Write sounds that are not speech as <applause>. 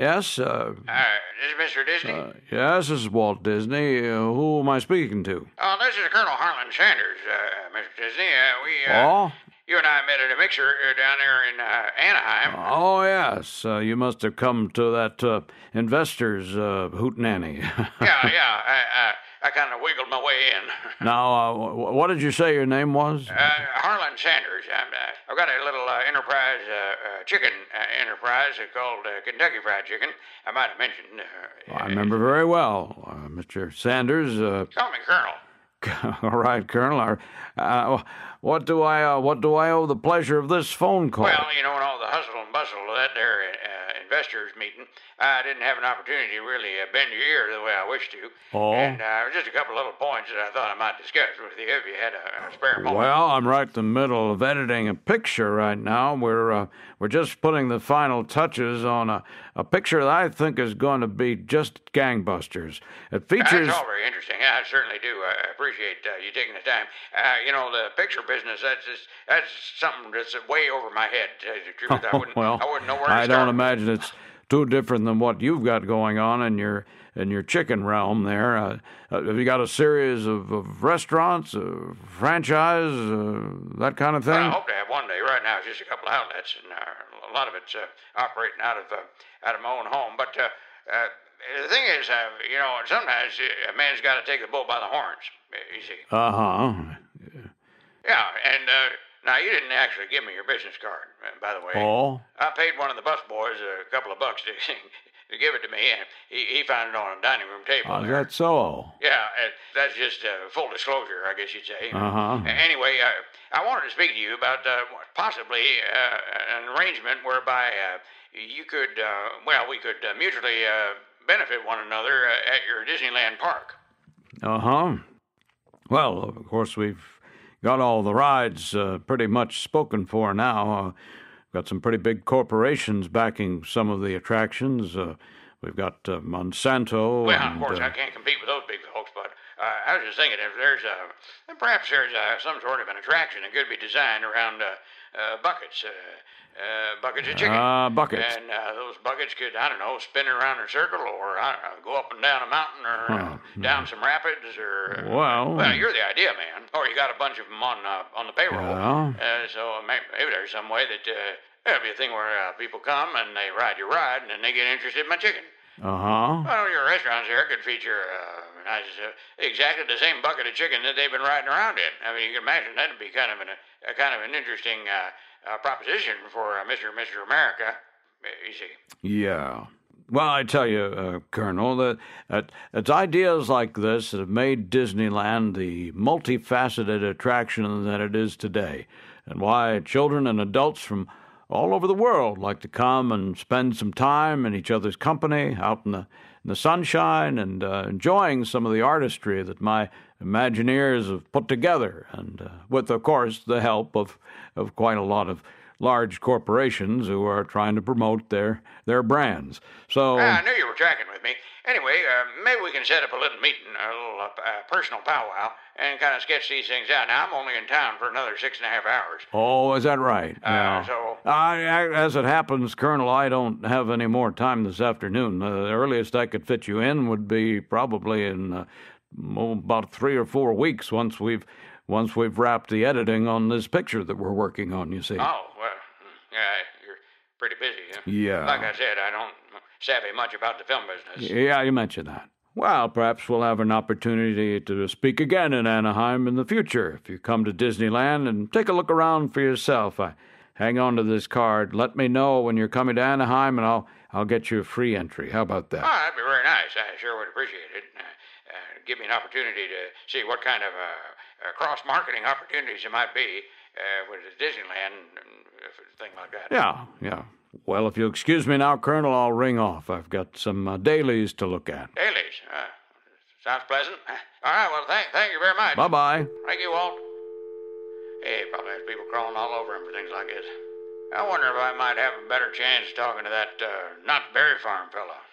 Yes, uh, Uh, this is Mr. Disney? uh, yes, this is Walt Disney. Uh, who am I speaking to? oh, this is Colonel Harland Sanders, uh, Mr. Disney. Uh, we, uh, Oh? you and I met at a mixer down there in uh, Anaheim. Oh, yes. Uh, you must have come to that uh, investors uh, hootenanny. <laughs> yeah, yeah. I, I, I kind of wiggled my way in. <laughs> now, uh, what did you say your name was? Uh, Harland Sanders. I'm, uh, I've got a little uh, enterprise, uh, uh, chicken uh, enterprise uh, called uh, Kentucky Fried Chicken. I might have mentioned. Uh, I remember very well, uh, Mr. Sanders. Uh, <laughs> Call me Colonel. <laughs> all right, Colonel. Uh, what do I uh, what do I owe the pleasure of this phone call? Well, you know, in all the hustle and bustle of that there uh, investors meeting, I didn't have an opportunity to really uh, bend your ear the way I wished to. Oh. And uh, just a couple little points that I thought I might discuss with you if you had a, a spare moment. Well, I'm right in the middle of editing a picture right now. We're uh, we're just putting the final touches on a, a picture that I think is going to be just gangbusters. It features. That's all very interesting. I certainly do uh, appreciate uh, you taking the time. Uh, you know, the picture business, that's just, that's something that's way over my head, to tell you the truth. I <laughs> wouldn't, well, I wouldn't know where to I start. don't imagine it's too different than what you've got going on in your in your chicken realm there. Uh, uh, have you got a series of, of restaurants, uh, franchise, uh, that kind of thing? Well, I hope to have one day. Right now, it's just a couple of outlets, and uh, a lot of it's uh, operating out of uh, out of my own home. But uh, uh, the thing is, uh, you know, sometimes a man's got to take the bull by the horns. You see? Uh huh. Yeah, and uh, now you didn't actually give me your business card, uh, by the way. Oh. I paid one of the bus boys a couple of bucks to, <laughs> to give it to me, and he, he found it on a dining room table. There. that's so. Yeah, uh, that's just uh, full disclosure, I guess you'd say. Uh-huh. Anyway, uh, I wanted to speak to you about uh, possibly uh, an arrangement whereby uh, you could, uh, well, we could uh, mutually uh, benefit one another uh, at your Disneyland park. Uh huh. Well, of course, we've got all the rides uh, pretty much spoken for now. Uh, got some pretty big corporations backing some of the attractions. Uh, we've got uh, Monsanto. Well, and, of course, uh, I can't compete with those big folks, but uh, I was just thinking if there's a, perhaps there's uh some sort of an attraction that could be designed around uh, buckets, uh, uh, buckets of chicken. Ah, buckets. And uh, those buckets could, I don't know, spin around in a circle or know, go up and down a mountain or uh, down some rapids or. uh, Well- well, you're the idea man. Or you got a bunch of them on uh, on the payroll. Uh, so may- maybe there's some way that uh, there'll be a thing where uh, people come and they ride your ride and then they get interested in my chicken. Uh huh. Well, your restaurants here could feature uh, exactly the same bucket of chicken that they've been riding around in. I mean, you can imagine that'd be kind of an, a kind of an interesting uh, uh, proposition for uh, Mr. Mr. America. uh, You see. Yeah. Well, I tell you, uh, Colonel, that, that it's ideas like this that have made Disneyland the multifaceted attraction that it is today, and why children and adults from all over the world like to come and spend some time in each other's company, out in the in the sunshine, and uh, enjoying some of the artistry that my Imagineers have put together, and uh, with, of course, the help of of quite a lot of large corporations who are trying to promote their their brands. So Ah, I knew you were tracking with me. Anyway, uh, maybe we can set up a little meeting, a little uh, personal powwow, and kind of sketch these things out. Now, I'm only in town for another six and a half hours. Oh, is that right? Uh, so- I, I, as it happens, Colonel, I don't have any more time this afternoon. Uh, the earliest I could fit you in would be probably in uh, oh, about three or four weeks once we've once we've wrapped the editing on this picture that we're working on. You see? Oh, well, yeah, you're pretty busy. Huh? Yeah. Like I said, I don't savvy much about the film business. Yeah, you mentioned that. Well, perhaps we'll have an opportunity to speak again in Anaheim in the future if you come to Disneyland and take a look around for yourself. I hang on to this card. Let me know when you're coming to Anaheim, and I'll I'll get you a free entry. How about that? Oh, that'd be very nice. I sure would appreciate it. Uh, uh, give me an opportunity to see what kind of uh, uh, cross marketing opportunities there might be uh, with Disneyland and a thing like that. Yeah, yeah. Well, if you'll excuse me now, Colonel, I'll ring off. I've got some uh, dailies to look at. Dailies. Uh, sounds pleasant. <laughs> All right. Well, thank thank you very much. Bye bye. Thank you, Walt. Hey, probably has people crawling all over him for things like this. I wonder if I might have a better chance talking to that uh, Knott's Berry Farm fella. Hmm.